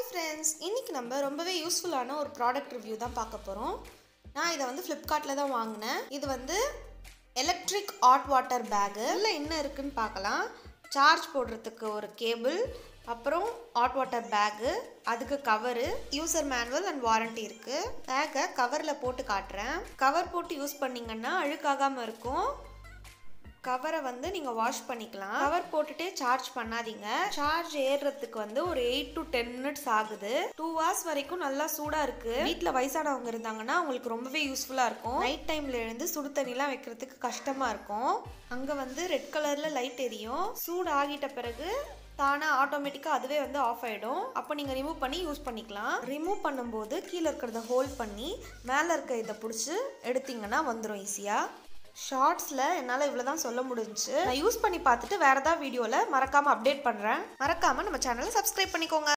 Hi friends இன்றைக்கி நம்ம ரொம்பவே யூஸ்ஃபுல்லான ஒரு ப்ராடக்ட் ரிவ்யூ தான் பார்க்க போகிறோம் நான் இதை வந்து ஃப்ளிப்கார்ட்டில் தான் வாங்கினேன். இது வந்து எலக்ட்ரிக் ஹாட் வாட்டர் பேகு இல்லை என்ன இருக்குன்னு பார்க்கலாம். சார்ஜ் போடுறதுக்கு ஒரு கேபிள் அப்புறம் ஹாட் வாட்டர் பேகு அதுக்கு cover user manual and warranty இருக்குது பேக்கை கவரில் போட்டு காட்டுறேன். கவர் போட்டு யூஸ் பண்ணிங்கன்னா அழுக்காகாமல் இருக்கும். கவரை வந்து நீங்கள் வாஷ் பண்ணிக்கலாம். கவர் போட்டுட்டே சார்ஜ் பண்ணாதீங்க. சார்ஜ் ஏறுறதுக்கு வந்து ஒரு எயிட் டு டென் மினிட்ஸ் ஆகுது. டூ ஹவர்ஸ் வரைக்கும் நல்லா சூடாக இருக்குது வீட்டில் வயசானவங்க இருந்தாங்கன்னா அவங்களுக்கு ரொம்பவே யூஸ்ஃபுல்லாக இருக்கும். நைட் டைமில் எழுந்து சுடு தண்ணிலாம் வைக்கிறதுக்கு கஷ்டமாக இருக்கும். அங்கே வந்து ரெட் கலரில் லைட் எரியும். சூடு ஆகிட்ட பிறகு தானாக ஆட்டோமேட்டிக்காக அதுவே வந்து ஆஃப் ஆகிடும் அப்போ நீங்கள் ரிமூவ் பண்ணி யூஸ் பண்ணிக்கலாம். ரிமூவ் பண்ணும்போது கீழே இருக்கிறத ஹோல்ட் பண்ணி மேலே இருக்க இதை பிடிச்சி எடுத்தீங்கன்னா வந்துடும் ஈஸியாக ஷார்ட்ஸில் என்னால் இவ்வளோ தான் சொல்ல முடிஞ்சுச்சு நான் யூஸ் பண்ணி பார்த்துட்டு வேறு ஏதாவது வீடியோவில் மறக்காமல் அப்டேட் பண்ணுறேன் மறக்காமல் நம்ம சேனலை சப்ஸ்கிரைப் பண்ணிக்கோங்க.